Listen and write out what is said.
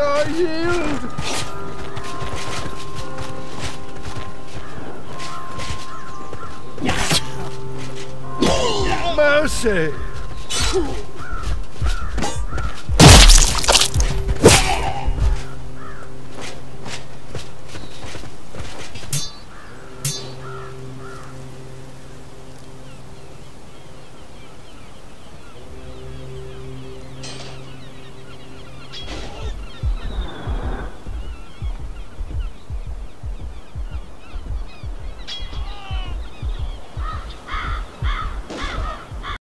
Yield! Mercy!